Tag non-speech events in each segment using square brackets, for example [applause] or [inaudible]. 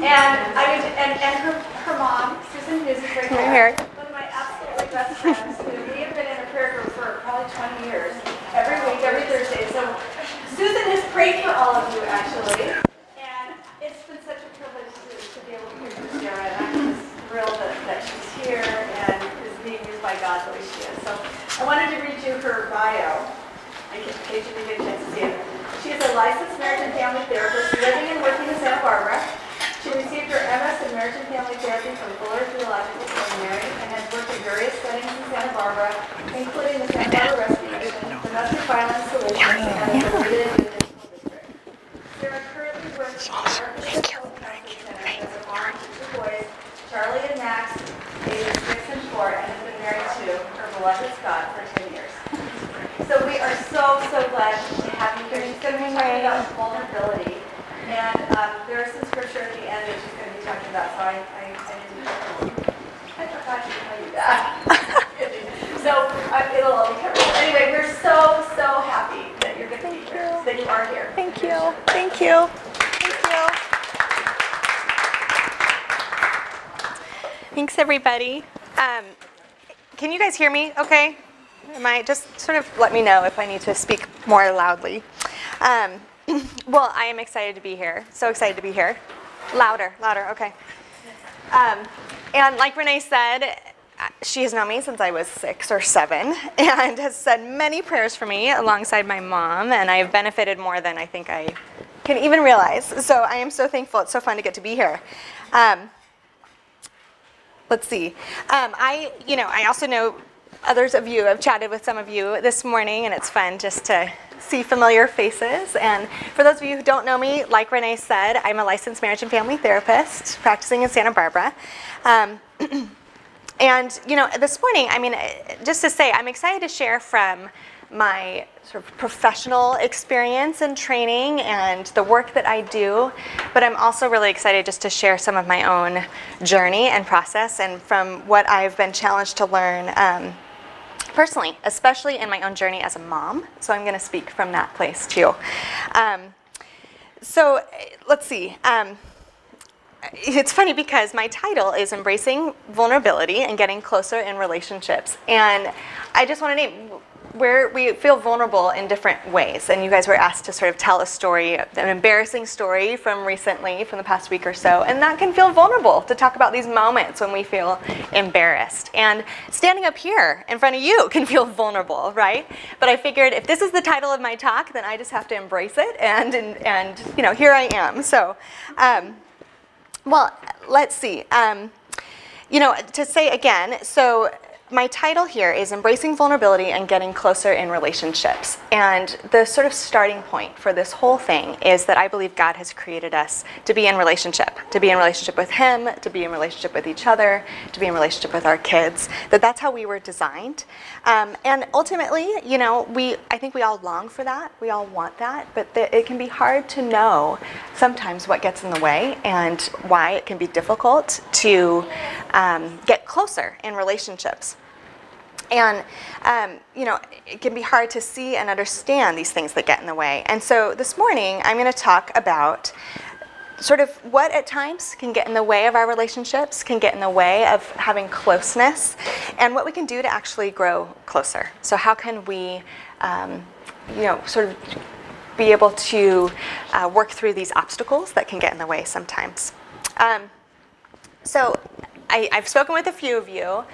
And I mean, and, and her, her mom, Susan is right Come there. here. One of my absolutely best friends. who we have been in a prayer group for probably 20 years, every week, every Thursday. So Susan has prayed for all of you, actually. And it's been such a privilege to, to be able to hear from Sarah. And I'm just thrilled that, that she's here and is being used by God the way she is. So I wanted to read you her bio. In case you didn't get a chance to see it. She is a licensed marriage and family therapist living and working in Santa Barbara. She received her MS in marriage and family therapy from Fuller Theological Seminary and has worked in various settings in Santa Barbara, including the Santa Barbara Rescue Mission, domestic violence solutions, and the related Municipal District. Sarah currently works at the Archbishop Health Counseling Center as a mom to two boys, Charlie and Max, ages six and four, and has been married to her beloved Scott for 10 years. So we are so, so glad to have you here. She's going to be talking about vulnerability. And um, there is some scripture at the end that she's going to be talking about, so I, I, I didn't, I forgot to tell you that. [laughs] So uh, it'll all be covered. Anyway, we're so, so happy that you're going to be here, that you are here. Thank you. Thank you. Thank you. Thanks, everybody. Um, can you guys hear me okay? Am I just sort of let me know if I need to speak more loudly? Um, well, I am excited to be here. So excited to be here. Louder, louder, okay. Um, and like Renee said, she has known me since I was six or seven [laughs] and has said many prayers for me alongside my mom, and I have benefited more than I think I can even realize. So I am so thankful. It's so fun to get to be here. Um, let's see. Um, I, you know, I also know others of you. I've chatted with some of you this morning, and it's fun just to see familiar faces. And for those of you who don't know me, like Renee said, I'm a licensed marriage and family therapist practicing in Santa Barbara. Um, [clears throat] and you know, this morning, I mean, just to say, I'm excited to share from my sort of professional experience and training and the work that I do, but I'm also really excited just to share some of my own journey and process and from what I've been challenged to learn um, personally, especially in my own journey as a mom. So I'm going to speak from that place too. Um, so let's see. Um, it's funny because my title is Embracing Vulnerability and Getting Closer in Relationships. And I just want to name where we feel vulnerable in different ways. And you guys were asked to sort of tell a story, an embarrassing story from recently, from the past week or so. And that can feel vulnerable to talk about these moments when we feel embarrassed. And standing up here in front of you [laughs] can feel vulnerable, right? But I figured if this is the title of my talk, then I just have to embrace it. And, and, and you know, here I am. So, um, well, let's see. Um, you know, to say again, so my title here is Embracing Vulnerability and Getting Closer in Relationships. And the sort of starting point for this whole thing is that I believe God has created us to be in relationship, to be in relationship with Him, to be in relationship with each other, to be in relationship with our kids. That that's how we were designed. Um, and ultimately, you know, we I think we all long for that. We all want that, but the, it can be hard to know sometimes what gets in the way and why it can be difficult to um, get closer in relationships. And, um, you know, it can be hard to see and understand these things that get in the way. And so this morning, I'm going to talk about sort of what at times can get in the way of our relationships, can get in the way of having closeness, and what we can do to actually grow closer. So, how can we, um, you know, sort of be able to uh, work through these obstacles that can get in the way sometimes? Um, so, I, I've spoken with a few of you.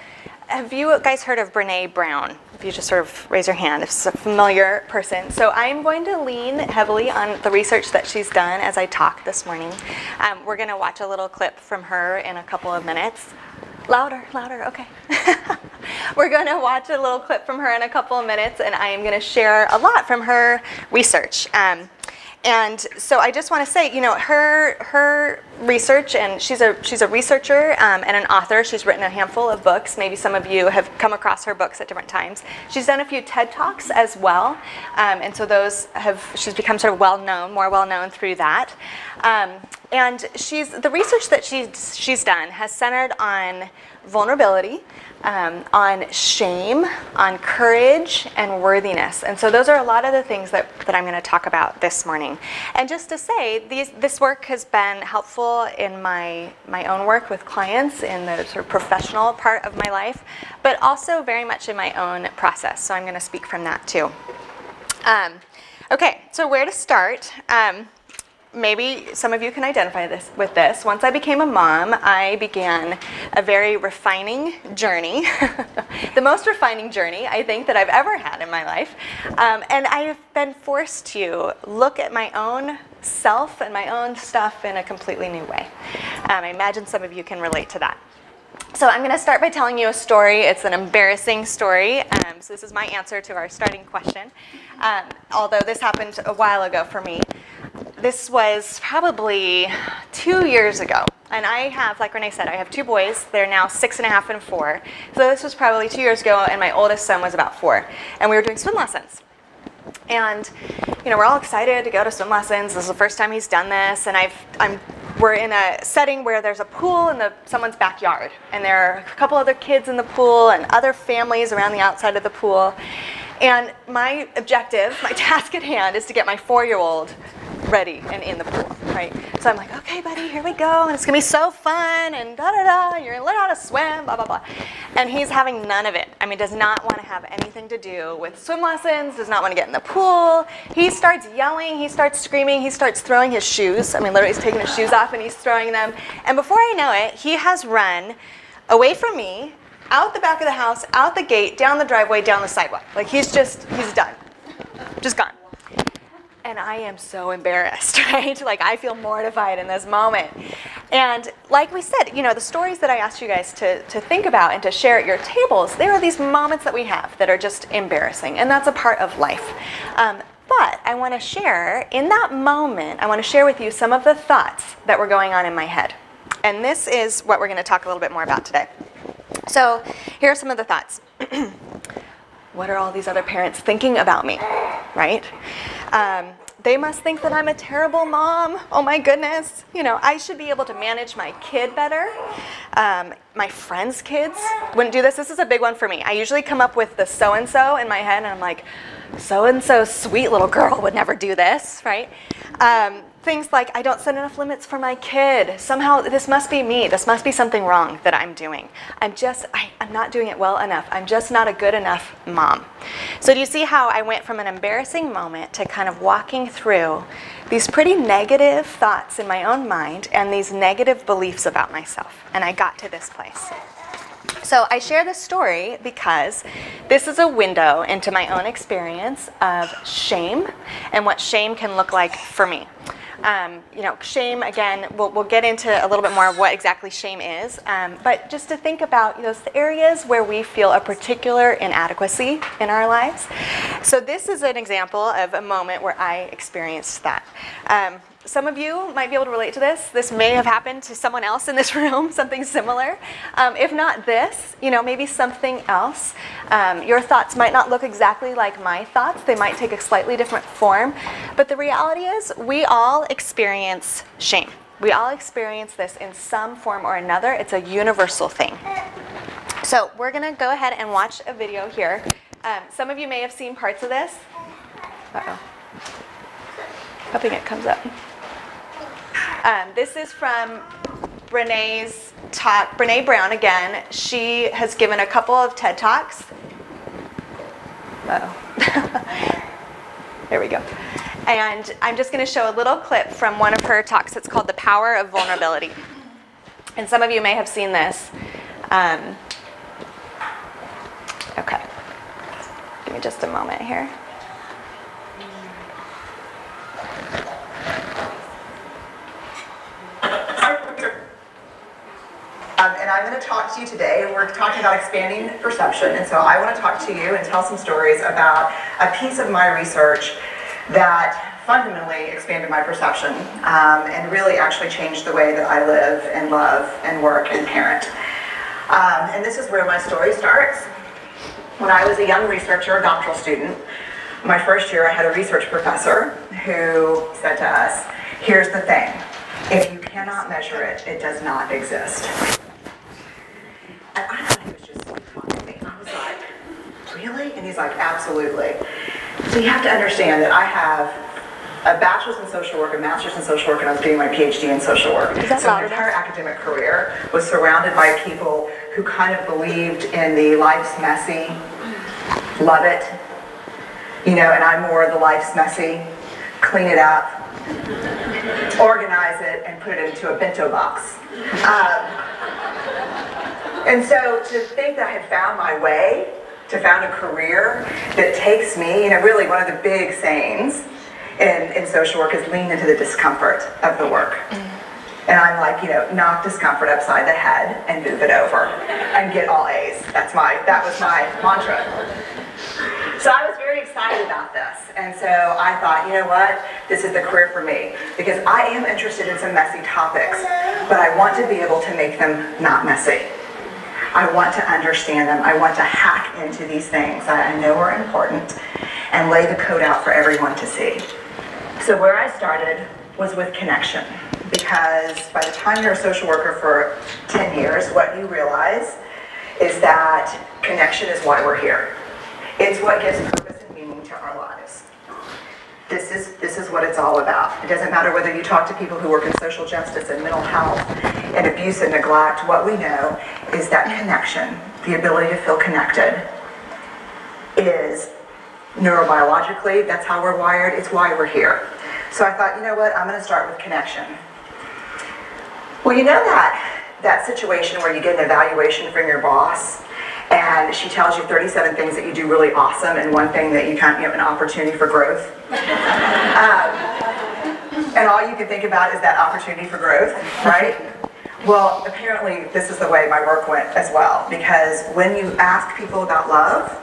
Have you guys heard of Brene Brown? If you just sort of raise your hand, if it's a familiar person. So I'm going to lean heavily on the research that she's done as I talk this morning. Um, we're going to watch a little clip from her in a couple of minutes. Louder, louder, okay. [laughs] We're going to watch a little clip from her in a couple of minutes, and I am going to share a lot from her research. Um, and so I just want to say, you know, her her research, and she's a she's a researcher um, and an author. She's written a handful of books. Maybe some of you have come across her books at different times. She's done a few TED talks as well, um, and so those have she's become sort of well known, more well known through that. Um, and she's the research that she's she's done has centered on vulnerability, um, on shame, on courage, and worthiness. And so those are a lot of the things that, that I'm going to talk about this morning. And just to say, these, this work has been helpful in my, my own work with clients in the sort of professional part of my life, but also very much in my own process. So I'm going to speak from that too. Um, okay, so where to start? Um, maybe some of you can identify this with this. Once I became a mom, I began a very refining journey, [laughs] the most refining journey I think that I've ever had in my life. Um, and I have been forced to look at my own self and my own stuff in a completely new way. Um, I imagine some of you can relate to that. So I'm going to start by telling you a story. It's an embarrassing story. Um, so this is my answer to our starting question. Um, although this happened a while ago for me. This was probably two years ago. And I have, like Renee said, I have two boys. They're now six and a half and four. So this was probably two years ago, and my oldest son was about four. And we were doing swim lessons. And, you know, we're all excited to go to swim lessons. This is the first time he's done this. And I've, I'm, we're in a setting where there's a pool in the, someone's backyard. And there are a couple other kids in the pool and other families around the outside of the pool. And my objective, [laughs] my task at hand, is to get my four-year-old ready and in the pool, right? So I'm like, okay, buddy, here we go, and it's gonna be so fun, and da da da, you're gonna learn how to swim, blah blah blah. And he's having none of it. I mean, does not want to have anything to do with swim lessons, does not want to get in the pool. He starts yelling, he starts screaming, he starts throwing his shoes. I mean, literally, he's taking his shoes off and he's throwing them. And before I know it, he has run away from me, out the back of the house, out the gate, down the driveway, down the sidewalk. Like he's just, he's done, just gone and I am so embarrassed, [laughs] right? Like I feel mortified in this moment. And like we said, you know, the stories that I asked you guys to, to think about and to share at your tables, there are these moments that we have that are just embarrassing, and that's a part of life. Um, but I want to share, in that moment, I want to share with you some of the thoughts that were going on in my head. And this is what we're going to talk a little bit more about today. So here are some of the thoughts. [clears throat] what are all these other parents thinking about me, right? Um, they must think that I'm a terrible mom. Oh my goodness. You know, I should be able to manage my kid better. Um, my friends' kids wouldn't do this. This is a big one for me. I usually come up with the so and so in my head, and I'm like, so and so sweet little girl would never do this, right? Um, things like I don't set enough limits for my kid. Somehow this must be me. This must be something wrong that I'm doing. I'm just, I, am not doing it well enough. I'm just not a good enough mom. So do you see how I went from an embarrassing moment to kind of walking through these pretty negative thoughts in my own mind and these negative beliefs about myself. And I got to this place. So I share this story because this is a window into my own experience of shame and what shame can look like for me. Um, you know, shame, again, we'll, we'll, get into a little bit more of what exactly shame is, um, but just to think about those areas where we feel a particular inadequacy in our lives. So this is an example of a moment where I experienced that. Um, some of you might be able to relate to this. This may have happened to someone else in this [laughs] room, something similar. Um, if not this, you know, maybe something else. Um, your thoughts might not look exactly like my thoughts. They might take a slightly different form. But the reality is we all experience shame. We all experience this in some form or another. It's a universal thing. So we're going to go ahead and watch a video here. Um, some of you may have seen parts of this. Uh-oh. Hoping it comes up. Um, this is from Brene's talk, Brene Brown again. She has given a couple of TED Talks. oh. [laughs] there we go. And I'm just going to show a little clip from one of her talks. It's called The Power of Vulnerability. And some of you may have seen this. Um, okay. Give me just a moment here. Um, and I'm going to talk to you today, we're talking about expanding perception. And so I want to talk to you and tell some stories about a piece of my research that fundamentally expanded my perception um, and really actually changed the way that I live and love and work and parent. Um, and this is where my story starts. When I was a young researcher, doctoral student, my first year I had a research professor who said to us, here's the thing, if you cannot measure it, it does not exist. And I thought he was just talking to me. I was like, really? And he's like, absolutely. So you have to understand that I have a bachelor's in social work, a master's in social work, and I was doing my PhD in social work. that so my entire academic career was surrounded by people who kind of believed in the life's messy, love it, you know, and I'm more of the life's messy, clean it up, organize it, and put it into a bento box. Um, and so to think that I had found my way, to found a career that takes me, you know, really one of the big sayings in, in social work is lean into the discomfort of the work. Mm. And I'm like, you know, knock discomfort upside the head and move it over and get all A's. That's my, that was my mantra. So I was very excited about this. And so I thought, you know what? This is the career for me. Because I am interested in some messy topics, but I want to be able to make them not messy. I want to understand them. I want to hack into these things that I know are important and lay the code out for everyone to see. So where I started was with connection. Because by the time you're a social worker for 10 years, what you realize is that connection is why we're here. It's what gives purpose and meaning to our lives. This is, this is what it's all about. It doesn't matter whether you talk to people who work in social justice and mental health and abuse and neglect. What we know is that connection, the ability to feel connected, is neurobiologically, that's how we're wired, it's why we're here. So I thought, you know what, I'm going to start with connection. Well, you know that, that situation where you get an evaluation from your boss and she tells you 37 things that you do really awesome and one thing that you kind of you have an opportunity for growth. [laughs] um, and all you can think about is that opportunity for growth, right? Well, apparently this is the way my work went as well because when you ask people about love,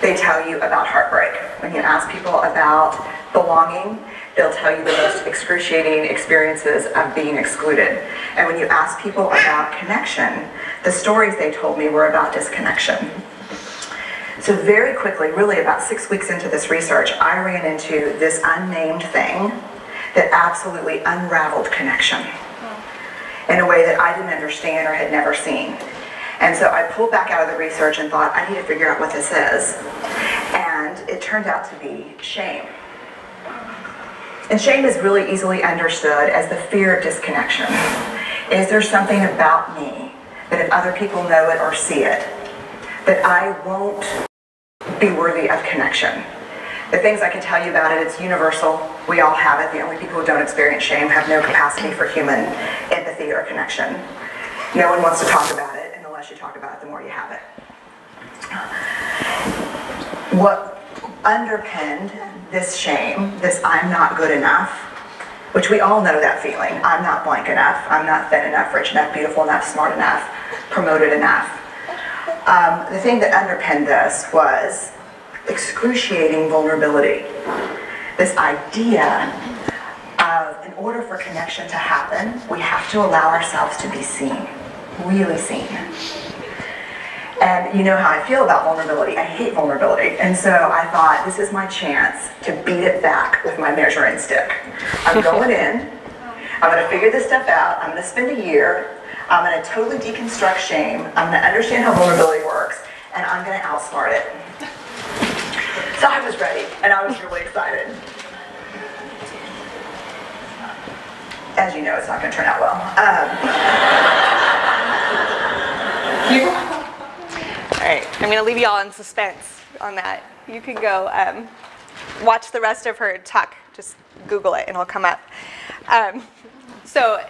they tell you about heartbreak. When you ask people about belonging, they'll tell you the most excruciating experiences of being excluded. And when you ask people about connection, the stories they told me were about disconnection. So very quickly, really about six weeks into this research, I ran into this unnamed thing that absolutely unraveled connection in a way that I didn't understand or had never seen. And so I pulled back out of the research and thought, I need to figure out what this is. And it turned out to be shame. And shame is really easily understood as the fear of disconnection. Is there something about me that if other people know it or see it, that I won't be worthy of connection? The things I can tell you about it, it's universal. We all have it. The only people who don't experience shame have no capacity for human empathy or connection. No one wants to talk about it, and the less you talk about it, the more you have it. What underpinned this shame, this I'm not good enough, which we all know that feeling. I'm not blank enough. I'm not thin enough, rich enough, beautiful enough, smart enough, promoted enough. Um, the thing that underpinned this was excruciating vulnerability. This idea of, in order for connection to happen, we have to allow ourselves to be seen, really seen. And you know how I feel about vulnerability. I hate vulnerability. And so I thought, this is my chance to beat it back with my measuring stick. I'm [laughs] going in. I'm going to figure this stuff out. I'm going to spend a year. I'm going to totally deconstruct shame. I'm going to understand how vulnerability works. And I'm going to outsmart it. So I was ready. And I was really excited. As you know, it's not going to turn out well. Um, [laughs] All right, I'm going to leave you all in suspense on that. You can go um, watch the rest of her talk. Just Google it and it'll come up. Um, so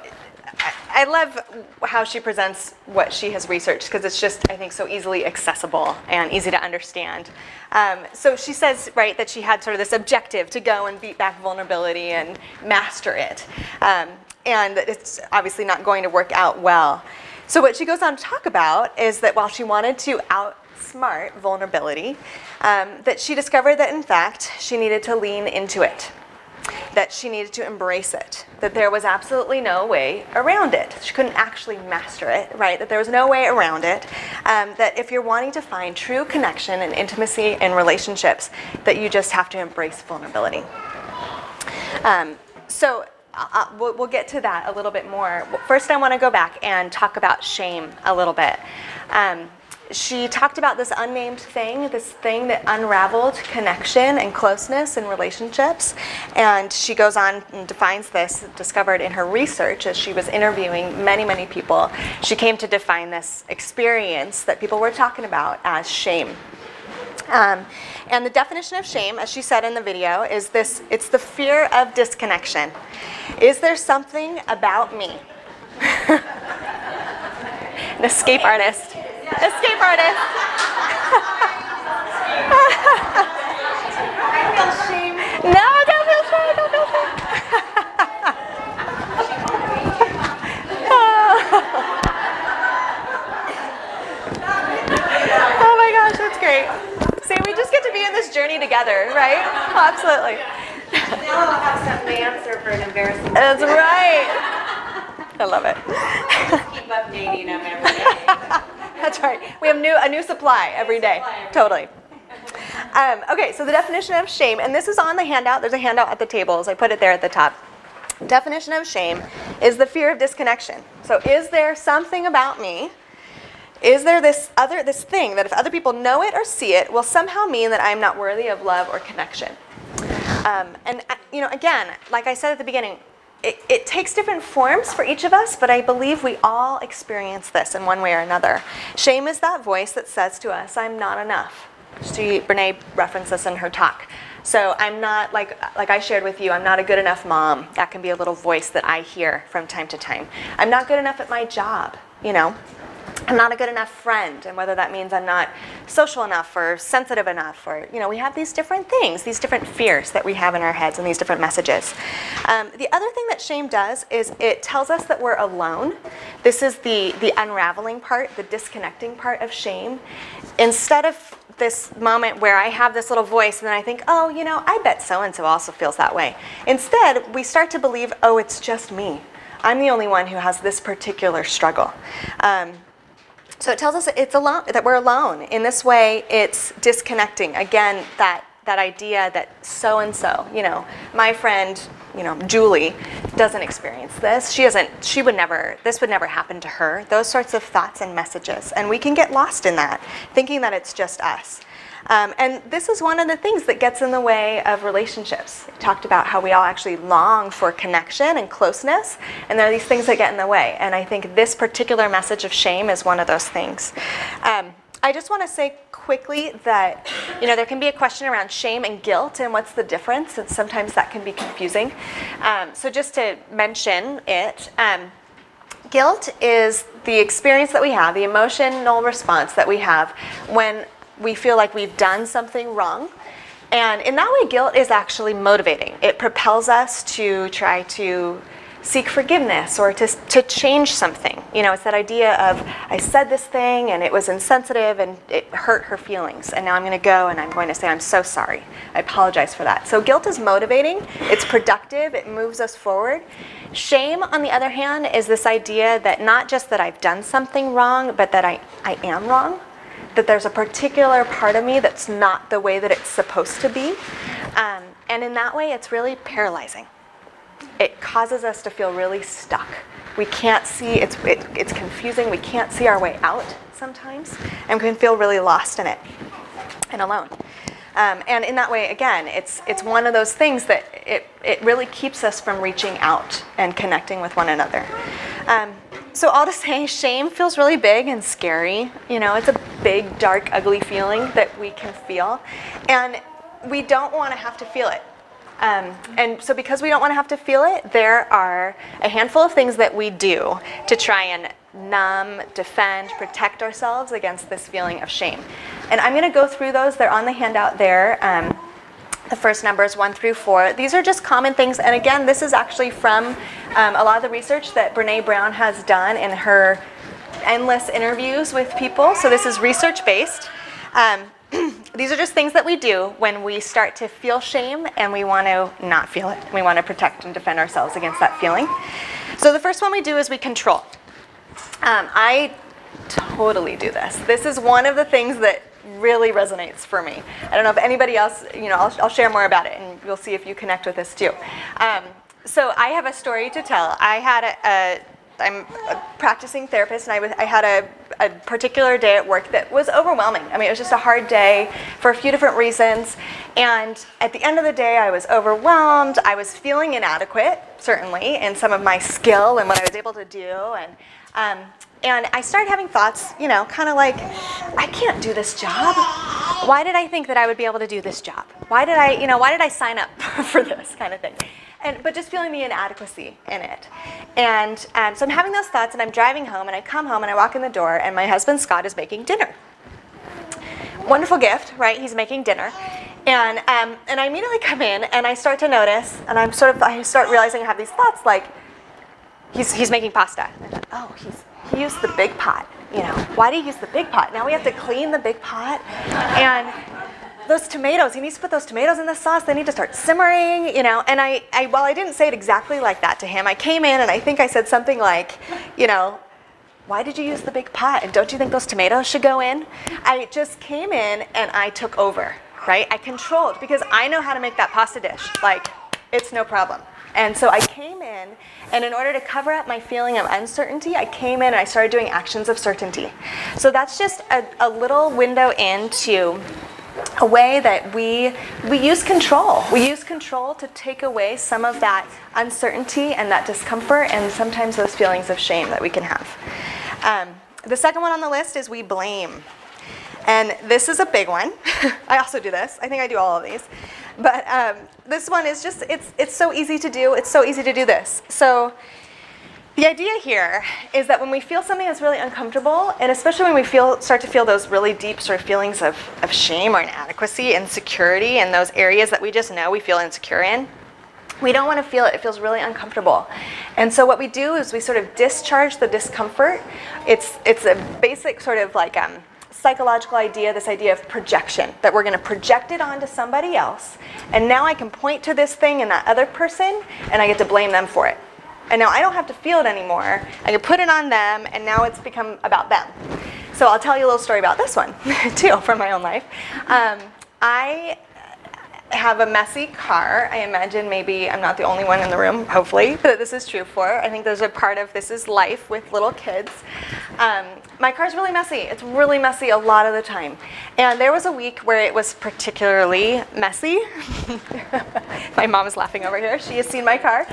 I, love how she presents what she has researched because it's just, I think, so easily accessible and easy to understand. Um, so she says, right, that she had sort of this objective to go and beat back vulnerability and master it. Um, and that it's obviously not going to work out well. So what she goes on to talk about is that while she wanted to outsmart vulnerability, um, that she discovered that in fact she needed to lean into it, that she needed to embrace it, that there was absolutely no way around it. She couldn't actually master it, right? That there was no way around it. Um, that if you're wanting to find true connection and intimacy in relationships, that you just have to embrace vulnerability. Um, so uh, we'll, we'll, get to that a little bit more. First, I want to go back and talk about shame a little bit. Um, she talked about this unnamed thing, this thing that unraveled connection and closeness in relationships. And she goes on and defines this, discovered in her research as she was interviewing many, many people. She came to define this experience that people were talking about as shame. Um, and the definition of shame, as she said in the video, is this it's the fear of disconnection. Is there something about me? [laughs] An escape artist. Escape artist. I feel shame. No, don't feel shame, don't feel shame. oh my gosh, that's great. See, we just get to be in this journey together, right? Oh, absolutely. Now I'll have to answer for an embarrassing. That's right. I love it. Keep updating them every day. [laughs] That's right. We have new a new supply every day. Totally. Um, okay, so the definition of shame, and this is on the handout. There's a handout at the tables. I put it there at the top. Definition of shame is the fear of disconnection. So, is there something about me? Is there this other this thing that if other people know it or see it will somehow mean that I'm not worthy of love or connection? Um, and uh, you know, again, like I said at the beginning, it, it takes different forms for each of us, but I believe we all experience this in one way or another. Shame is that voice that says to us, "I'm not enough." She, Brene referenced this in her talk. So I'm not like like I shared with you. I'm not a good enough mom. That can be a little voice that I hear from time to time. I'm not good enough at my job. You know, I'm not a good enough friend, and whether that means I'm not social enough or sensitive enough, or, you know, we have these different things, these different fears that we have in our heads and these different messages. Um, the other thing that shame does is it tells us that we're alone. This is the, the unraveling part, the disconnecting part of shame. Instead of this moment where I have this little voice and then I think, oh, you know, I bet so and so also feels that way. Instead, we start to believe, oh, it's just me. I'm the only one who has this particular struggle. Um, so it tells us it's alone, that we're alone. In this way, it's disconnecting. Again, that that idea that so and so, you know, my friend, you know, Julie, doesn't experience this. She doesn't. She would never. This would never happen to her. Those sorts of thoughts and messages, and we can get lost in that, thinking that it's just us. Um, and this is one of the things that gets in the way of relationships. We talked about how we all actually long for connection and closeness, and there are these things that get in the way. And I think this particular message of shame is one of those things. Um, I just want to say quickly that you know there can be a question around shame and guilt and what's the difference, and sometimes that can be confusing. Um, so just to mention it. Um, guilt is the experience that we have, the emotional response that we have when we feel like we've done something wrong. And in that way, guilt is actually motivating. It propels us to try to seek forgiveness or to, to change something. You know, it's that idea of I said this thing and it was insensitive and it hurt her feelings. And now I'm going to go and I'm going to say, I'm so sorry. I apologize for that. So guilt is motivating, it's productive, it moves us forward. Shame, on the other hand, is this idea that not just that I've done something wrong, but that I, I am wrong that there's a particular part of me that's not the way that it's supposed to be. Um, and in that way, it's really paralyzing. It causes us to feel really stuck. We can't see, it's, it, it's confusing, we can't see our way out sometimes, and we can feel really lost in it and alone. Um, and in that way, again, it's, it's one of those things that it, it really keeps us from reaching out and connecting with one another. Um, so all to say, shame feels really big and scary. You know, it's a big, dark, ugly feeling that we can feel, and we don't want to have to feel it. Um, and so, because we don't want to have to feel it, there are a handful of things that we do to try and numb, defend, protect ourselves against this feeling of shame. And I'm going to go through those. They're on the handout there. Um, the first numbers, one through four. These are just common things. And again, this is actually from um, a lot of the research that Brene Brown has done in her endless interviews with people. So this is research based. Um, [clears throat] these are just things that we do when we start to feel shame and we want to not feel it. We want to protect and defend ourselves against that feeling. So the first one we do is we control. Um, I totally do this. This is one of the things that really resonates for me. I don't know if anybody else, you know, I'll, I'll share more about it and you'll see if you connect with this too. Um, so I have a story to tell. I had a, a I'm a practicing therapist and I, was, I had a, a particular day at work that was overwhelming. I mean, it was just a hard day for a few different reasons. And at the end of the day, I was overwhelmed. I was feeling inadequate, certainly, in some of my skill and what I was able to do. And um, and I started having thoughts, you know, kind of like, I can't do this job. Why did I think that I would be able to do this job? Why did I, you know, why did I sign up [laughs] for this kind of thing? And, but just feeling the inadequacy in it. And um, so I'm having those thoughts, and I'm driving home, and I come home, and I walk in the door, and my husband Scott is making dinner. Wonderful gift, right? He's making dinner. And, um, and I immediately come in, and I start to notice, and I'm sort of, I start realizing I have these thoughts like, he's, he's making pasta. And I oh, he's, he used the big pot. You know, why did he use the big pot? Now we have to clean the big pot. And those tomatoes, he needs to put those tomatoes in the sauce. They need to start simmering, you know. And I, I, while I didn't say it exactly like that to him, I came in and I think I said something like, you know, why did you use the big pot? And don't you think those tomatoes should go in? I just came in and I took over, right? I controlled because I know how to make that pasta dish. Like, it's no problem. And so I came in, and in order to cover up my feeling of uncertainty, I came in and I started doing actions of certainty. So that's just a, a little window into a way that we we use control. We use control to take away some of that uncertainty and that discomfort and sometimes those feelings of shame that we can have. Um, the second one on the list is we blame. And this is a big one. [laughs] I also do this. I think I do all of these. But um, this one is just, it's, it's so easy to do. It's so easy to do this. So the idea here is that when we feel something that's really uncomfortable, and especially when we feel, start to feel those really deep sort of feelings of, of shame or inadequacy, insecurity, and those areas that we just know we feel insecure in, we don't want to feel it. It feels really uncomfortable. And so what we do is we sort of discharge the discomfort. It's, it's a basic sort of like um, psychological idea, this idea of projection, that we're going to project it onto somebody else. And now I can point to this thing and that other person, and I get to blame them for it. And now I don't have to feel it anymore. I can put it on them, and now it's become about them. So I'll tell you a little story about this one, [laughs] too, from my own life. Um, I have a messy car. I imagine maybe I'm not the only one in the room, hopefully, [laughs] that this is true for. I think there's a part of this is life with little kids. Um, my car's really messy. It's really messy a lot of the time. And there was a week where it was particularly messy. [laughs] my mom is laughing over here. She has seen my car.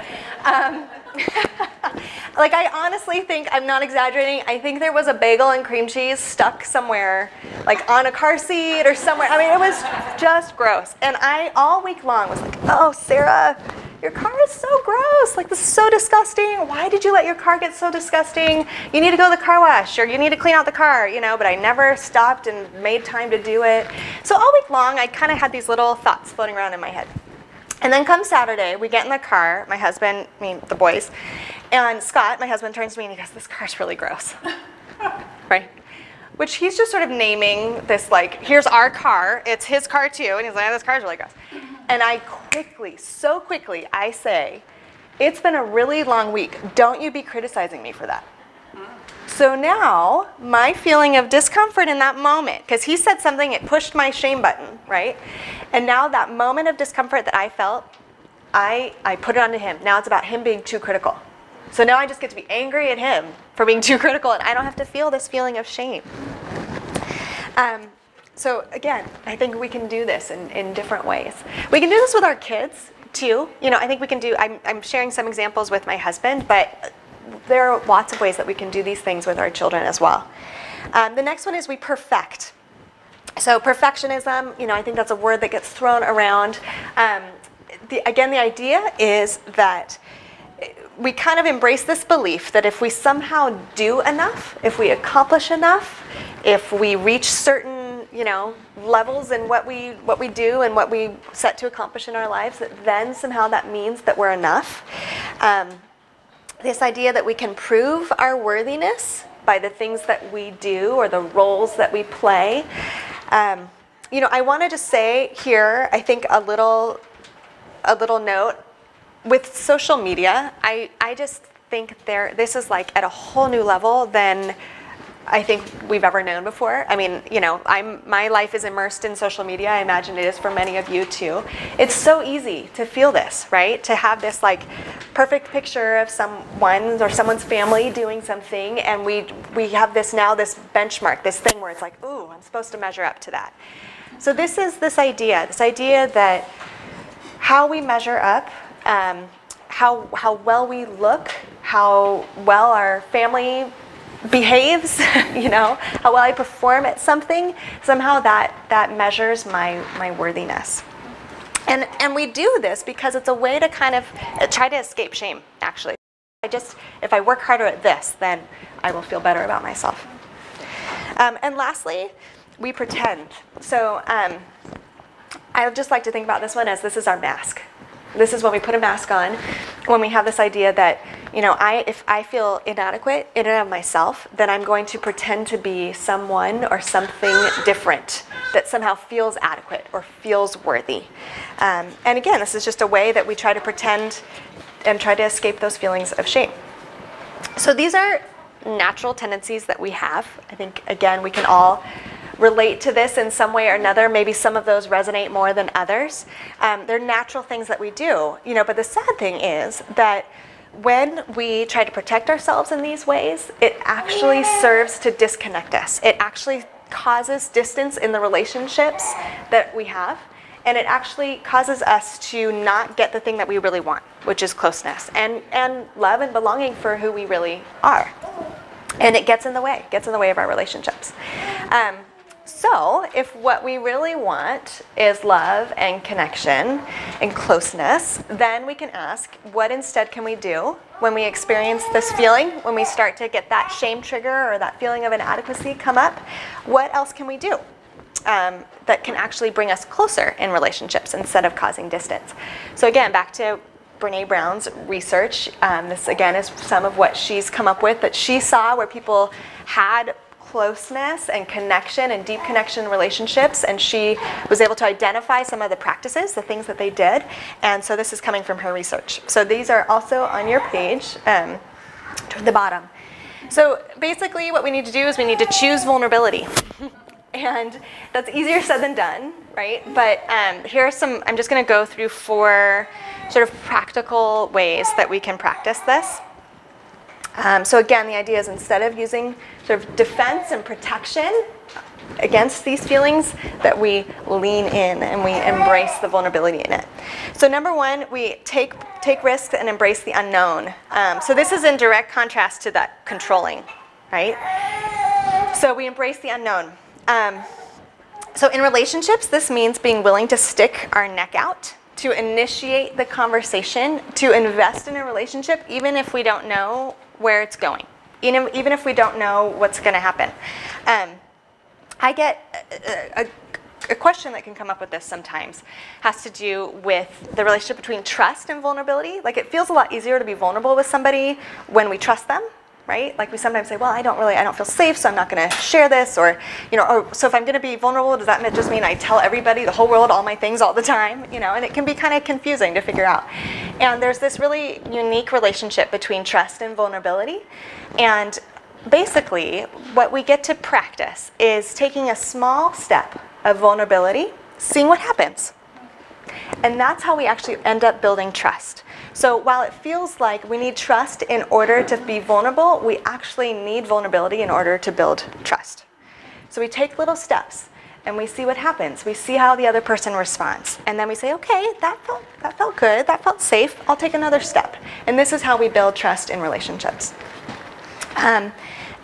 Um, [laughs] like I honestly think I'm not exaggerating. I think there was a bagel and cream cheese stuck somewhere, like on a car seat or somewhere. I mean, it was just gross. And I all week long was like, "Oh, Sarah, your car is so gross. Like this is so disgusting. Why did you let your car get so disgusting? You need to go to the car wash or you need to clean out the car, you know." But I never stopped and made time to do it. So all week long, I kind of had these little thoughts floating around in my head. And then come Saturday, we get in the car, my husband, I mean, the boys, and Scott, my husband, turns to me and he goes, This car's really gross. [laughs] right? Which he's just sort of naming this, like, here's our car, it's his car too, and he's like, oh, This car's really gross. And I quickly, so quickly, I say, It's been a really long week. Don't you be criticizing me for that. So now, my feeling of discomfort in that moment, because he said something, it pushed my shame button, right? And now that moment of discomfort that I felt, I, I put it onto him. Now it's about him being too critical. So now I just get to be angry at him for being too critical, and I don't have to feel this feeling of shame. Um, so again, I think we can do this in, in different ways. We can do this with our kids too. You know, I think we can do, I'm, I'm sharing some examples with my husband, but there are lots of ways that we can do these things with our children as well. Um, the next one is we perfect. So perfectionism, you know, I think that's a word that gets thrown around. Um, the, again, the idea is that we kind of embrace this belief that if we somehow do enough, if we accomplish enough, if we reach certain, you know, levels in what we what we do and what we set to accomplish in our lives, that then somehow that means that we're enough. Um, this idea that we can prove our worthiness by the things that we do or the roles that we play. Um, you know, I wanted to say here, I think a little, a little note with social media. I, I just think there, this is like at a whole new level than I think we've ever known before. I mean, you know, I'm my life is immersed in social media. I imagine it is for many of you too. It's so easy to feel this, right? To have this like perfect picture of someone or someone's family doing something, and we we have this now this benchmark, this thing where it's like, ooh, I'm supposed to measure up to that. So this is this idea, this idea that how we measure up, um, how how well we look, how well our family behaves, [laughs] you know, how well I perform at something, somehow that that measures my my worthiness. And, and we do this because it's a way to kind of uh, try to escape shame, actually. I just, if I work harder at this, then I will feel better about myself. Um, and lastly, we pretend. So um, I just like to think about this one as this is our mask. This is when we put a mask on, when we have this idea that, you know, I, if I feel inadequate in and of myself, then I'm going to pretend to be someone or something different that somehow feels adequate or feels worthy. Um, and again, this is just a way that we try to pretend and try to escape those feelings of shame. So these are natural tendencies that we have. I think, again, we can all relate to this in some way or another. Maybe some of those resonate more than others. Um, they're natural things that we do, you know. But the sad thing is that when we try to protect ourselves in these ways, it actually serves to disconnect us. It actually causes distance in the relationships that we have. And it actually causes us to not get the thing that we really want, which is closeness and, and love and belonging for who we really are. And it gets in the way, gets in the way of our relationships. Um, so, if what we really want is love and connection and closeness, then we can ask, what instead can we do when we experience this feeling, when we start to get that shame trigger or that feeling of inadequacy come up? What else can we do um, that can actually bring us closer in relationships instead of causing distance? So, again, back to Brene Brown's research. Um, this again is some of what she's come up with that she saw where people had closeness and connection and deep connection relationships. And she was able to identify some of the practices, the things that they did. And so this is coming from her research. So these are also on your page um, toward the bottom. So basically, what we need to do is we need to choose vulnerability. [laughs] and that's easier said than done, right? But um, here are some, I'm just going to go through four sort of practical ways that we can practice this. Um, so again, the idea is instead of using sort of defense and protection against these feelings, that we lean in and we embrace the vulnerability in it. So number one, we take take risks and embrace the unknown. Um, so this is in direct contrast to that controlling, right? So we embrace the unknown. Um, so in relationships, this means being willing to stick our neck out to initiate the conversation, to invest in a relationship, even if we don't know where it's going, even, even if we don't know what's going to happen. Um, I get a, a, a, question that can come up with this sometimes has to do with the relationship between trust and vulnerability. Like it feels a lot easier to be vulnerable with somebody when we trust them right? Like we sometimes say, well, I don't really, I don't feel safe, so I'm not going to share this, or you know, or so if I'm going to be vulnerable, does that just mean I tell everybody, the whole world, all my things all the time, you know? And it can be kind of confusing to figure out. And there's this really unique relationship between trust and vulnerability, and basically, what we get to practice is taking a small step of vulnerability, seeing what happens. And that's how we actually end up building trust. So while it feels like we need trust in order to be vulnerable, we actually need vulnerability in order to build trust. So we take little steps and we see what happens. We see how the other person responds. And then we say, okay, that felt, that felt good, that felt safe, I'll take another step. And this is how we build trust in relationships. Um,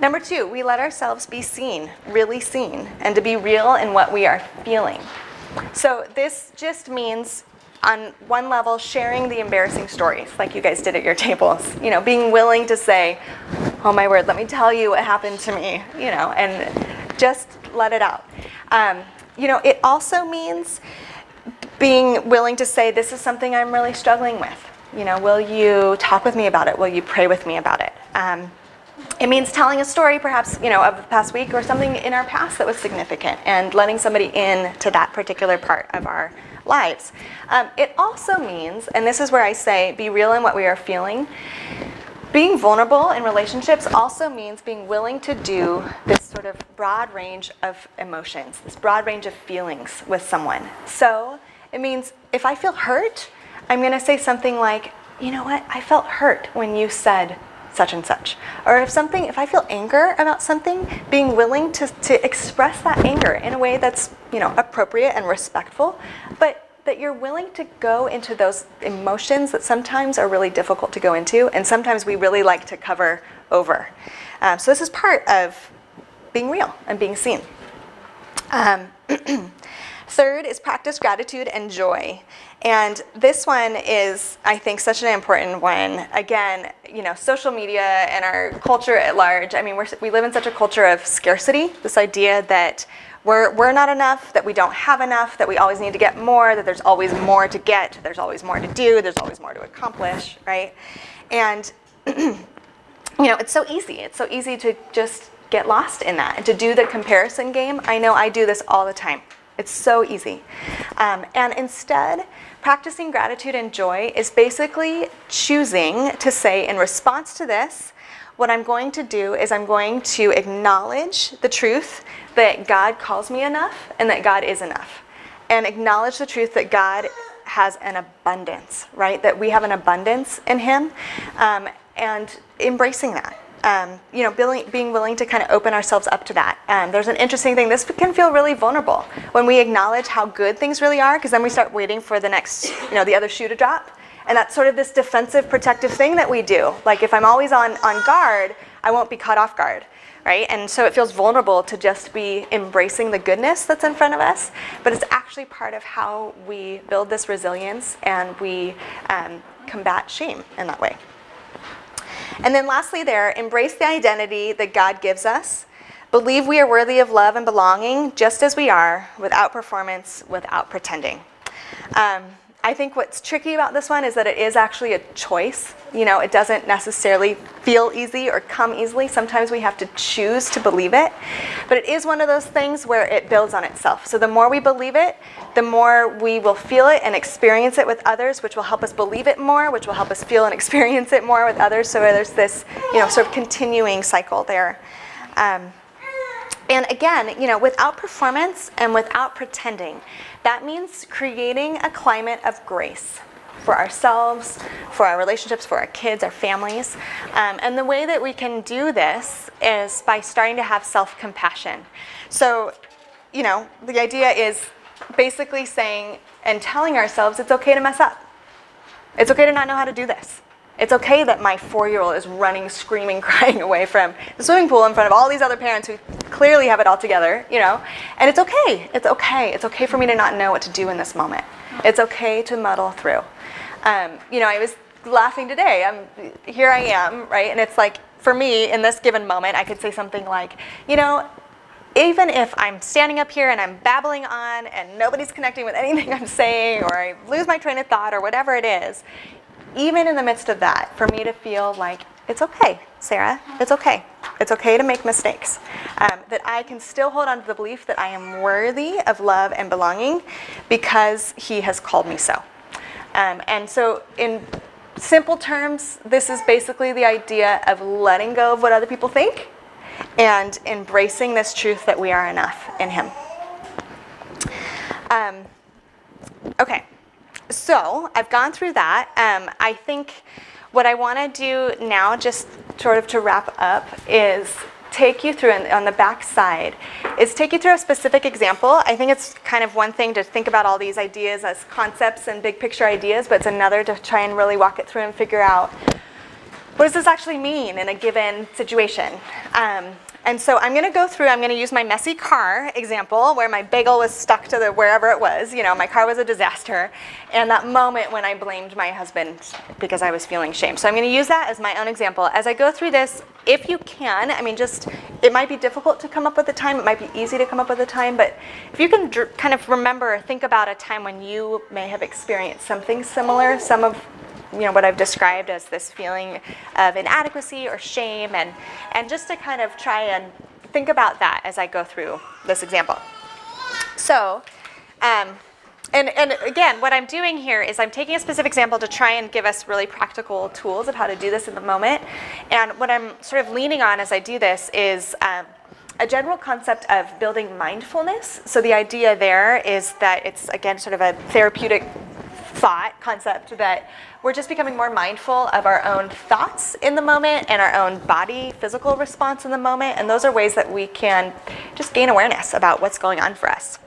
number two, we let ourselves be seen, really seen, and to be real in what we are feeling. So this just means on one level, sharing the embarrassing stories like you guys did at your tables. You know, being willing to say, oh my word, let me tell you what happened to me, you know, and just let it out. Um, you know, it also means being willing to say, this is something I'm really struggling with. You know, will you talk with me about it? Will you pray with me about it? Um, it means telling a story, perhaps, you know, of the past week or something in our past that was significant and letting somebody in to that particular part of our lives. Um, it also means, and this is where I say be real in what we are feeling, being vulnerable in relationships also means being willing to do this sort of broad range of emotions, this broad range of feelings with someone. So it means if I feel hurt, I'm going to say something like, you know what, I felt hurt when you said such and such. Or if something, if I feel anger about something, being willing to, to express that anger in a way that's, you know, appropriate and respectful, but that you're willing to go into those emotions that sometimes are really difficult to go into, and sometimes we really like to cover over. Um, so this is part of being real and being seen. Um, [clears throat] third is practice gratitude and joy. And this one is, I think, such an important one. Again, you know, social media and our culture at large. I mean, we're, we live in such a culture of scarcity. This idea that we're, we're not enough, that we don't have enough, that we always need to get more, that there's always more to get, there's always more to do, there's always more to accomplish, right? And, [clears throat] you know, it's so easy. It's so easy to just get lost in that and to do the comparison game. I know I do this all the time. It's so easy. Um, and instead, practicing gratitude and joy is basically choosing to say, in response to this, what I'm going to do is I'm going to acknowledge the truth that God calls me enough and that God is enough. And acknowledge the truth that God has an abundance, right? That we have an abundance in Him. Um, and embracing that. Um, you know, being, being willing to kind of open ourselves up to that. Um, there's an interesting thing. This can feel really vulnerable when we acknowledge how good things really are, because then we start waiting for the next, you know, the other shoe to drop. And that's sort of this defensive, protective thing that we do. Like if I'm always on, on guard, I won't be caught off guard right? And so it feels vulnerable to just be embracing the goodness that's in front of us, but it's actually part of how we build this resilience and we um, combat shame in that way. And then lastly, there, embrace the identity that God gives us. Believe we are worthy of love and belonging just as we are, without performance, without pretending. Um, I think what's tricky about this one is that it is actually a choice. You know, it doesn't necessarily feel easy or come easily. Sometimes we have to choose to believe it. But it is one of those things where it builds on itself. So the more we believe it, the more we will feel it and experience it with others, which will help us believe it more, which will help us feel and [laughs] experience it more with others. So there's this, you know, sort of continuing cycle there. Um, and again, you know, without performance and without pretending, that means creating a climate of grace for ourselves, for our relationships, for our kids, our families. Um, and the way that we can do this is by starting to have self compassion. So, you know, the idea is basically saying and telling ourselves it's okay to mess up. It's okay to not know how to do this. It's okay that my four year old is running, screaming, [laughs] crying away from the swimming pool in front of all these other parents who clearly have it all together, you know? And it's okay. It's okay. It's okay for me to not know what to do in this moment. It's okay to muddle through. Um, you know, I was laughing today. I'm here I am, right? And it's like for me in this given moment, I could say something like, you know, even if I'm standing up here and I'm babbling on and nobody's connecting with anything [laughs] I'm saying or I lose my train of thought or whatever it is, even in the midst of that, for me to feel like it's okay, Sarah, it's okay. It's okay to make mistakes. Um, that I can still hold on to the belief that I am worthy of love and belonging because He has called me so. Um, and so, in simple terms, this is basically the idea of letting go of what other people think and embracing this truth that we are enough in Him. Um, okay. So I've gone through that. Um, I think what I want to do now, just sort of to wrap up, is take you through on the back side is take you through a specific example. I think it's kind of one thing to think about all these ideas as concepts and big picture ideas, but it's another to try and really walk it through and figure out what does this actually mean in a given situation. Um, and so I'm going to go through, I'm going to use my messy car example where my bagel was stuck to the wherever it was. You know, my car was a disaster. And that moment when I blamed my husband because I was feeling shame. So I'm going to use that as my own example. As I go through this, if you can, I mean, just, it might be difficult to come up with a time. It might be easy to come up with a time. But if you can kind of remember, think about a time when you may have experienced something similar, some of you know what I've described as this feeling of inadequacy or shame, and and just to kind of try and think about that as I go through this example. So. Um, and, and again, what I'm doing here is I'm taking a specific example to try and give us really practical tools of how to do this in the moment. And what I'm sort of leaning on as I do this is um, a general concept of building mindfulness. So the idea there is that it's, again, sort of a therapeutic thought concept that we're just becoming more mindful of our own thoughts in the moment and our own body physical response in the moment. And those are ways that we can just gain awareness about what's going on for us.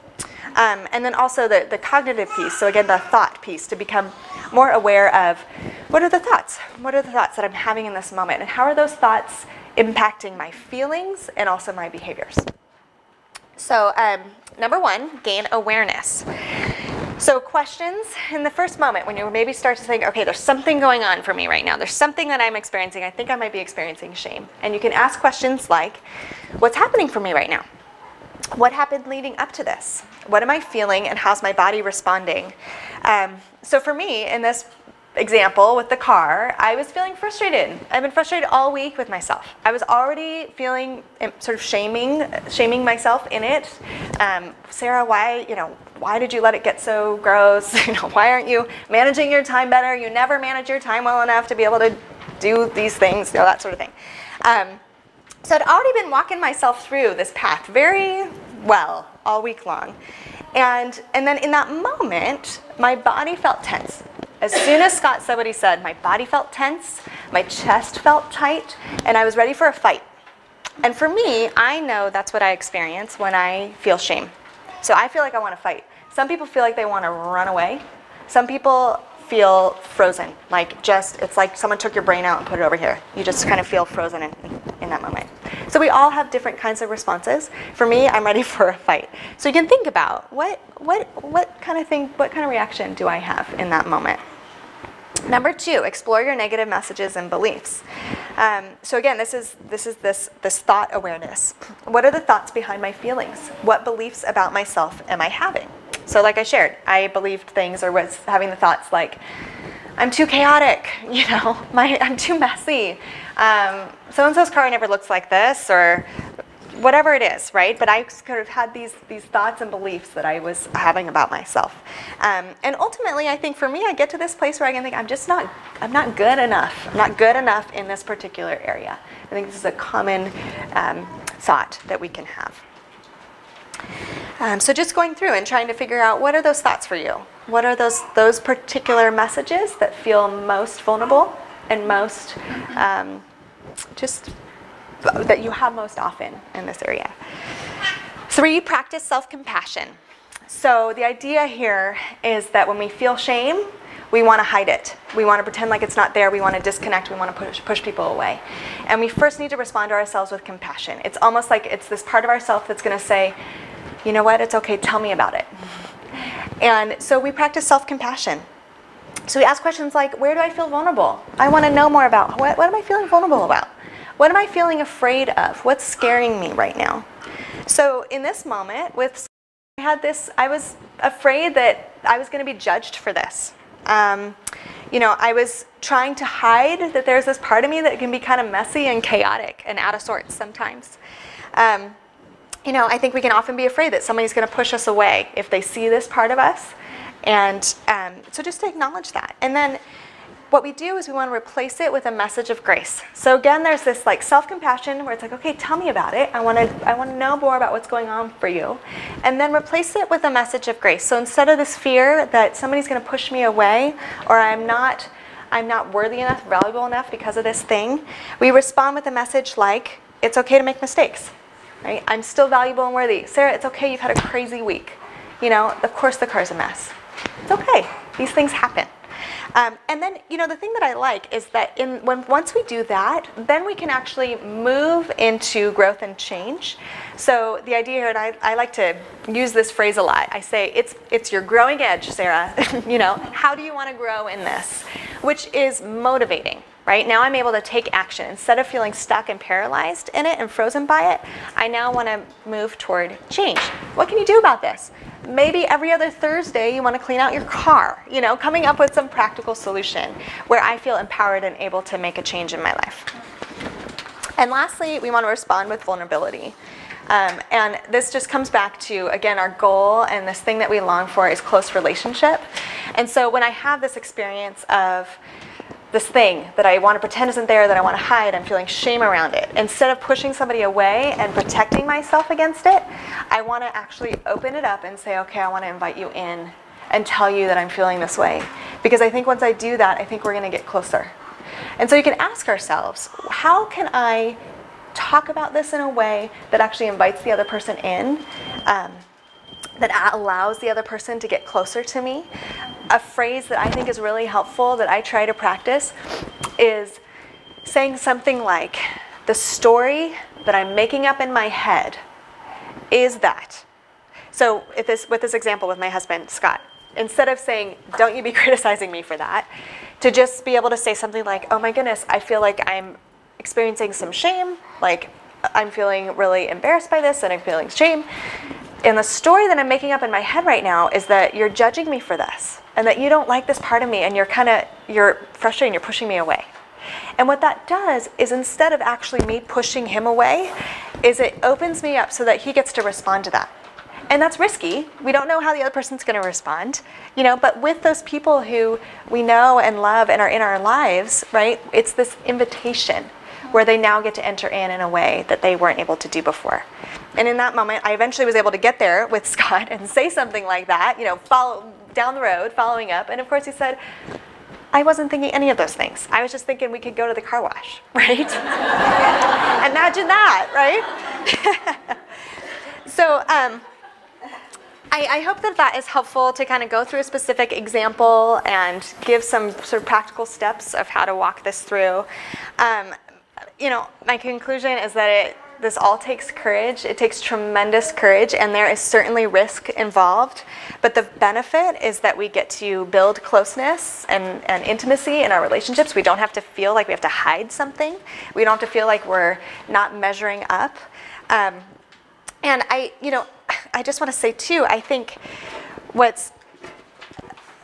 Um, and then also the, the cognitive piece. So, again, the thought piece to become more aware of what are the thoughts? What are the thoughts that I'm having in this moment? And how are those thoughts impacting my feelings and also my behaviors? So, um, number one, gain awareness. So, questions in the first moment when you maybe start to think, okay, there's something going on for me right now. There's something that I'm experiencing. I think I might be experiencing shame. And you can ask questions like, what's happening for me right now? What happened leading up to this? What am I feeling and how's my body responding? Um, so, for me, in this example with the car, I was feeling frustrated. I've been frustrated all week with myself. I was already feeling um, sort of shaming, shaming myself in it. Um, Sarah, why, you know, why did you let it get so gross? [laughs] You know, why aren't you managing your time better? You never manage your time well enough to be able to do these things, you know, that sort of thing. Um, so I'd already been walking myself through this path very well all week long. And, and then in that moment, my body felt tense. As soon as Scott said what he said, my body felt tense, my chest felt tight, and I was ready for a fight. And for me, I know that's what I experience when I feel shame. So I feel like I want to fight. Some people feel like they want to run away. Some people feel frozen, like just, it's like someone took your brain out and put it over here. You just kind of feel frozen in, in that moment. So we all have different kinds of responses. For me, I'm ready [laughs] for a fight. So you can think about what, what, what kind of thing, what kind of reaction do I have in that moment? Number two, explore your negative messages and beliefs. Um, so again, this is this is this this thought awareness. What are the thoughts behind my feelings? What beliefs about myself am I having? So like I shared, I believed things or was having the thoughts like, I'm too chaotic, [laughs] you know, my I'm too messy. Um, so and so's car never looks like this, or whatever it is, right? But I kind of had these these thoughts and beliefs that I was having about myself, um, and ultimately, I think for me, I get to this place where I can think I'm just not I'm not good enough. I'm not good enough in this particular area. I think this is a common um, thought that we can have. Um, so just going through and trying to figure out what are those thoughts for you? What are those those particular messages that feel most vulnerable and most um, just that you have most often in this area. Three, practice self compassion. So, the idea here is that when we feel shame, we want to hide it. We want to pretend like it's not there. We want to disconnect. We want to push, push people away. And we first need to respond to ourselves with compassion. It's almost like it's this part of ourself that's going to say, you know what, it's okay, tell me about it. And so we practice self compassion. So we ask questions like, where do I feel vulnerable? I want to know more about what, what am I feeling vulnerable about? What am I feeling afraid of? What's scaring me right now? So in this moment, with I had this, I was afraid that I was going to be judged for this. Um, you know, I was trying to hide that there's this part of me that can be kind of messy and chaotic and out of sorts sometimes. Um, you know, I think we can often be afraid that somebody's going to push us away if they see this part of us. And um, so just to acknowledge that. And then what we do is we want to replace it with a message of grace. So again, there's this like self-compassion where it's like, okay, tell me about it. I want to I want to know more about what's going on for you. And then replace it with a message of grace. So instead of this fear that somebody's going to push me away or I'm not I'm not worthy enough, valuable enough because of this thing, we respond with a message like, it's okay to make mistakes. Right? I'm still valuable and worthy. Sarah, it's okay, you've had a crazy week. You know, of course the car's a mess. It's okay. These things happen. Um, and then, you know, the thing that I like is that in when once we do that, then we can actually move into growth and change. So the idea here, and I, I like to use this phrase a lot. I say it's it's your growing edge, Sarah. [laughs] you know, how do you want to grow in this? Which is motivating right? Now I'm able to take action. Instead of feeling stuck and paralyzed in it and frozen by it, I now want to move toward change. What can you do about this? Maybe every other Thursday you want to clean out your car, you know, coming up with some practical solution where I feel empowered and able to make a change in my life. And lastly, we want to respond with vulnerability. Um, and this just comes back to, again, our goal and this thing that we long for is close relationship. And so when I have this experience of this thing that I want to pretend isn't there, that I want to hide, I'm feeling shame around it. Instead of pushing somebody away and protecting myself against it, I want to actually open it up and say, okay, I want to invite you in and tell you that I'm feeling this way. Because I think once I do that, I think we're going to get closer. And so you can ask ourselves, how can I talk about this in a way that actually invites the other person in? Um, that allows the other person to get closer to me. A phrase that I think is really helpful that I try to practice is saying something like, The story that I'm making up in my head is that. So, this, with this example with my husband, Scott, instead of saying, Don't you be [laughs] criticizing me for that, to just be able to say something like, Oh my goodness, I feel like I'm experiencing some shame, like I'm feeling really embarrassed by this and I'm feeling shame and the story that I'm making up in my head right now is that you're judging me for this and that you don't like this part of me and you're kind of you're frustrating, you're pushing me away. And what that does is instead of actually me pushing him away, is it opens me up so that he gets to respond to that. And that's risky. We don't know how the other person's going to respond, you know, but with those people who we know and love and are in our lives, right? It's this invitation where they now get to enter in in a way that they weren't able to do before. And in that moment, I eventually was able to get there with [laughs] Scott and say something like that, you know, follow down the road, following up. And of course, he said, I wasn't thinking any of those things. I was just thinking we could go to the car wash, [laughs] right? Imagine that, right? [laughs] so, um, I, hope that that is helpful to kind of go through a specific example and give some sort of practical steps of how to walk this through. Um, you know, my conclusion is that it this all takes courage. It takes tremendous courage, and there is certainly risk involved. But the benefit is that we get to build closeness and, and intimacy in our relationships. We don't have to feel like we have to hide something, we don't have to feel like we're not measuring up. Um, and I, you know, [sighs] I just want to say too, I think what's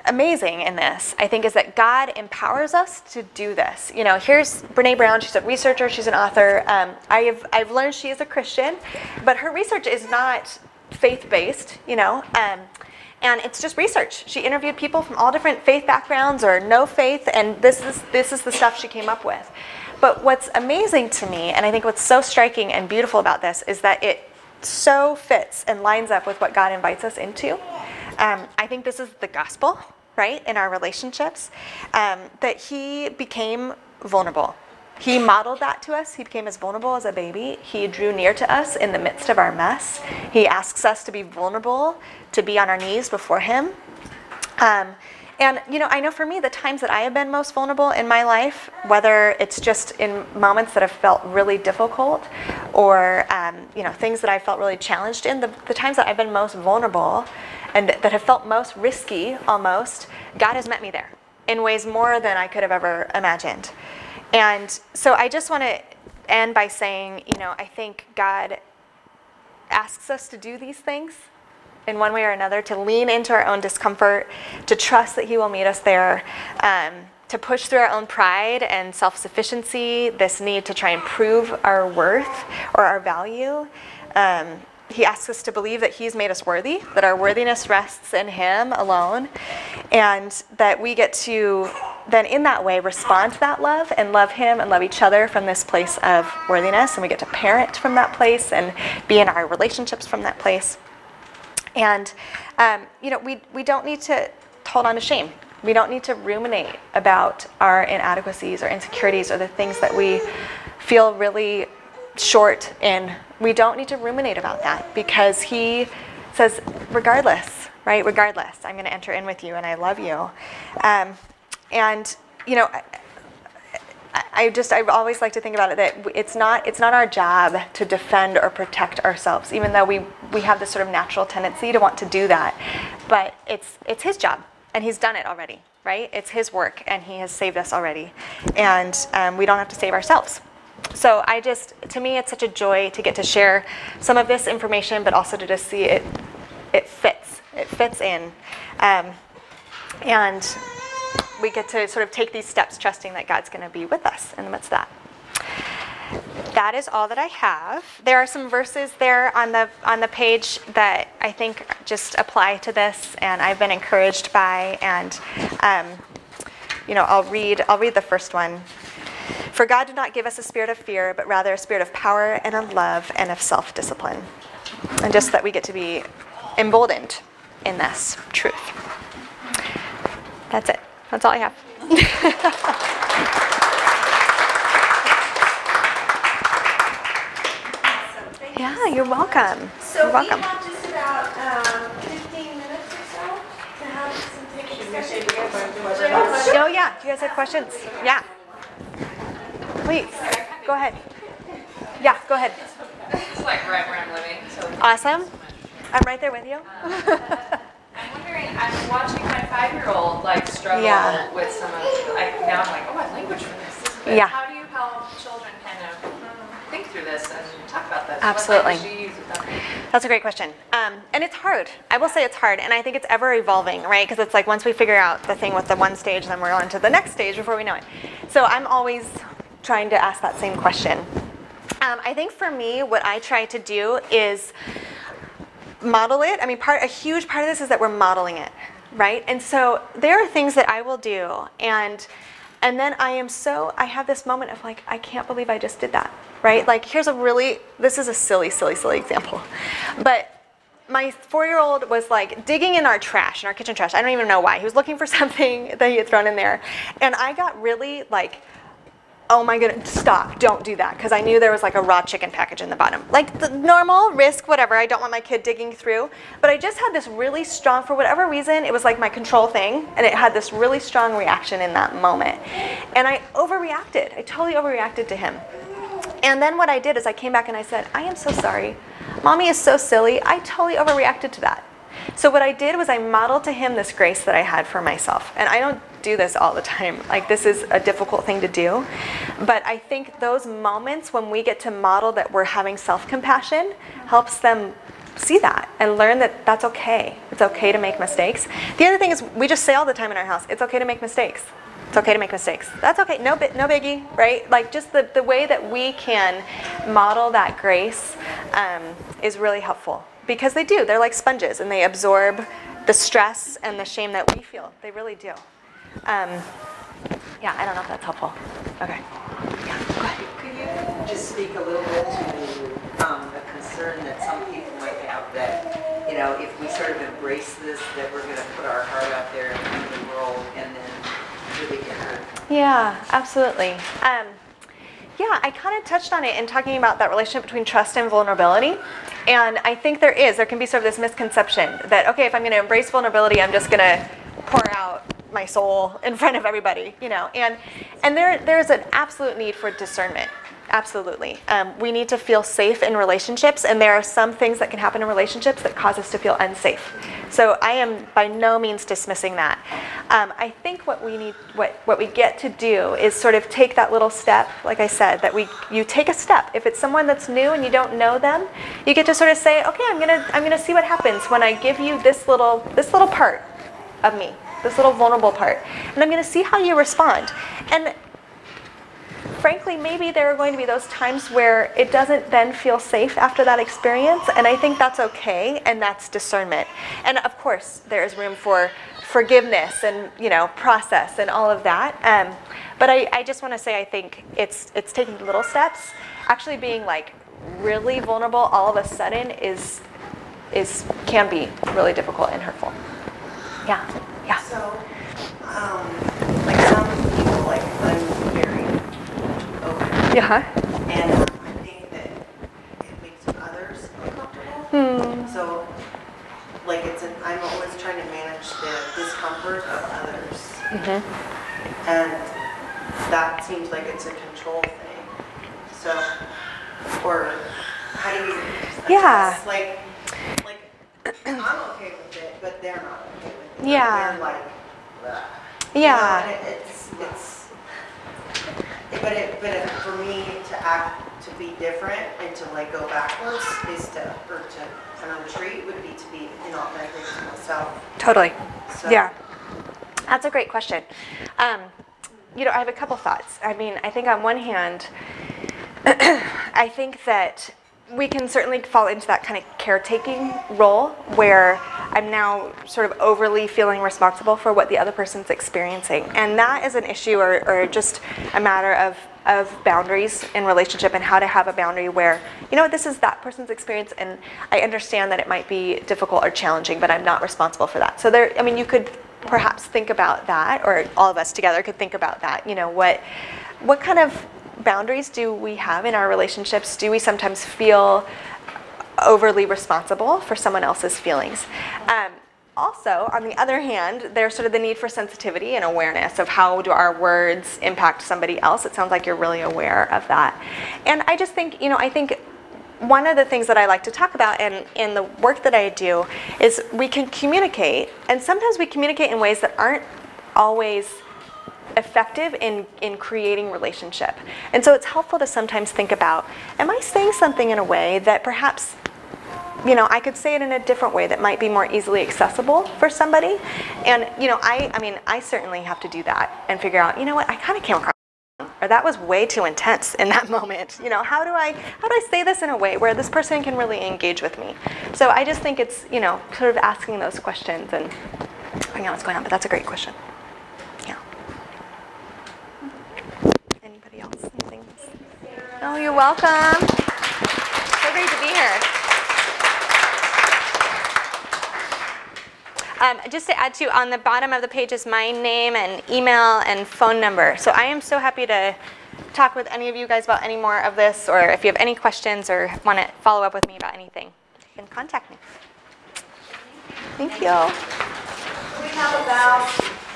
amazing in this, I think, is that God empowers us to do this. You know, here's Brene Brown. She's a researcher. She's an author. Um, I've I've learned she is a Christian, but her research is not faith-based. You know. Um, and it's just research. She interviewed people from all different faith backgrounds or no faith, and this is this is the stuff she came up with. But what's amazing to me, and I think what's so striking and beautiful about this, is that it so fits and lines up with what God invites us into. Um, I think this is the gospel right, in our relationships, um, that he became vulnerable. He modeled that to us. He became as vulnerable as a baby. He drew near to us in the midst of our mess. He asks us to be vulnerable, to be on our knees before Him. Um, and, you know, I know for me, the times that I have been most vulnerable in my life, whether it's just in moments that have felt really difficult or, um, you know, things that I felt really challenged in, the, the times that I've been most vulnerable and that have felt most risky almost, God has met me there in ways more than I could have ever imagined. And so I just want to end by saying, you know, I think God asks us to do these things in one way or another, to lean into our own discomfort, to trust that He will meet us there, um, to push through our own pride and self sufficiency, this need to try and prove our worth or our value. Um, he asks us to believe that He's made us worthy, that our worthiness rests in Him alone, and that we get to then, in that way, respond to that love and love Him and love each other from this place of worthiness. And we get to parent from that place and be in our relationships from that place. And, um, you know, we, we don't need to hold on to shame. We don't need to ruminate about our inadequacies or insecurities or the things that we feel really short in. We don't need to ruminate about that because he says, regardless, right? Regardless, I'm going to enter in with you and I love you. Um, and, you know, I, just I always like to think about it that it's not it's not our job to defend or protect ourselves, even though we we have this sort of natural tendency to want to do that. But it's it's his job, and he's done it already, right? It's his work, and he has saved us already, and um, we don't have to save ourselves so I just, to me, it's such a joy to get to share some of this information, but also to just see it, it fits, it fits in. Um, and we get to sort of take these steps trusting that God's going to be with us in the midst of that. That is all that I have. There are some verses there on the on the page that I think just apply to this, and I've been encouraged by. And um, you know, I'll read I'll read the first one for God did not give us a spirit of fear, but rather a spirit of power and of love and of self discipline. And just that we get to be emboldened in this truth. That's it. That's all I have. Awesome. Thank you yeah, you're welcome. So you're we welcome. have just about um, 15 minutes or so to have some take. Oh yeah, do you guys have questions? Yeah. Please, go ahead. Yeah, go ahead. It's like right where I'm living, so. Awesome. I'm right there with you. I'm wondering, I'm watching my five-year-old like struggle Yeah. with some of, like, now I'm like, oh, I have language for this. This. Yeah. How do you help children kind of think through this and talk about this? Absolutely. What language do you use with them? That's a great question. Um, and it's hard. I will say it's hard. And I think it's ever evolving, right? Because it's like once we figure out the thing with the one stage, then we're on to the next stage before we know it. So I'm always trying to ask that same question. Um, I think for me, what I try to do is model it. I mean, part a huge part of this is that we're modeling it, right? And so there are things that I will do, and and then I am so I have this moment of like I can't believe I just did that, right? Like here's a really this is a silly, silly, silly example, but. My four-year-old was like digging in our trash, in our kitchen trash. I don't even know why. He was looking for [laughs] something that he had thrown in there, and I got really like oh my goodness, stop, don't do that. Because I knew there was like a raw chicken package in the bottom. Like the normal risk, whatever, I don't want my kid digging through. But I just had this really strong, for whatever reason, it was like my control thing. And it had this really strong reaction in that moment. And I overreacted. I totally overreacted to him. And then what I did is I came back and I said, I am so sorry. Mommy is so silly. I totally overreacted to that. So what I did was I modeled to him this grace that I had for myself. And I don't do this all the time. Like this is a difficult thing to do. But I think those moments when we get to model that we're having self-compassion helps them see that and learn that that's okay. It's okay to make mistakes. The other thing is we just say all the time in our house, it's okay to make mistakes. It's okay to make mistakes. That's okay. No, no biggie, right? Like just the, the way that we can model that grace um, is really helpful because they do. They're like sponges and they absorb the stress and the shame that we feel. They really do. Um, yeah, I don't know if that's helpful. Okay. Yeah, go ahead. Could you just speak a little bit to um, a concern that some people might have that, you know, if we sort of embrace this, that we're going to put our heart out there in the world and then really get hurt? Yeah, absolutely. Um, yeah, I kind of touched on it in talking about that relationship between trust and vulnerability. And I think there is, there can be sort of this misconception that, okay, if I'm going to embrace vulnerability, I'm just going to pour out my soul in front of everybody, you know. And, and there, there's an absolute need for discernment. Absolutely. Um, we need to feel safe in relationships, and there are some things that can happen in relationships that cause us to feel unsafe. So I am by no means dismissing that. Um, I think what we need, what, what we get to do is sort of take that little step, like I said, that we you take a step. If it's someone that's new and you don't know them, you get to sort of say, okay, I'm gonna I'm gonna see what happens when I give you this little this little part of me, this little vulnerable part, and I'm gonna see how you respond. And frankly, maybe there are going to be those times where it doesn't then feel safe after that experience, and I think that's okay, and that's discernment. And of course, there is room for forgiveness and you know process and all of that. Um, but I, I just want to say I think it's it's taking little steps. Actually, being like really vulnerable all of a sudden is is can be really difficult and hurtful. Yeah, yeah. So, um, like some people, like I'm very open, Yeah. and um, I think that it makes others uncomfortable. So, like it's an, I'm always trying to manage the discomfort of others. And that seems like it's a control thing. So, or how do you? Yeah. Like, like, I'm okay with it, but they're not okay with it. Yeah. They're like, "Ugh." You know, Yeah. it- It's, it's, but it, but it- for me to act, to be different and to like go backwards is to, or to, kind of retreat would be to be inauthentic to myself. Totally. So- Yeah. That's a great question. Um, you know, I have a couple thoughts. I mean, I think on one hand, [clears throat] I think that we can certainly fall into that kind of caretaking role where I'm now sort of overly feeling responsible for what the other person's experiencing. And that is an issue or, or just a matter of, of boundaries in relationship and how to have a boundary where, you know this is that person's experience and I understand that it might be difficult or challenging, but I'm not responsible for that. So there, I mean, you could perhaps think about that, or all of us together could think about that. You know, what what kind of boundaries do we have in our relationships? Do we sometimes feel overly responsible for someone else's feelings? Um, also, on the other hand, there's sort of the need for sensitivity and awareness of how do our words impact somebody else. It sounds like you're really aware of that. And I just think, you know, I think one of the things that I like to talk about in, in the work that I do is we can communicate, and sometimes we communicate in ways that aren't always effective in, in creating relationship. And so it's helpful to sometimes think about, am I saying something in a way that perhaps you know, I could say it in a different way that might be more easily accessible for somebody. And, you know, I, I mean, I certainly have to do that and figure out, you know what, I kind of came across or that was way too intense in that [laughs] moment. You know, how do I how do I say this in a way where this person can really engage with me? So I just think it's, you know, sort of asking those questions and figuring out what's going on, but that's a great question. Yeah. Else? Oh, you're welcome. So great to be here. Um, just to add to, you, on the bottom of the page is my name and email and phone number. So I am so happy to talk with any of you guys about any more of this, or if you have any questions or want to follow up with me about anything, you can contact me. Thank you. We have about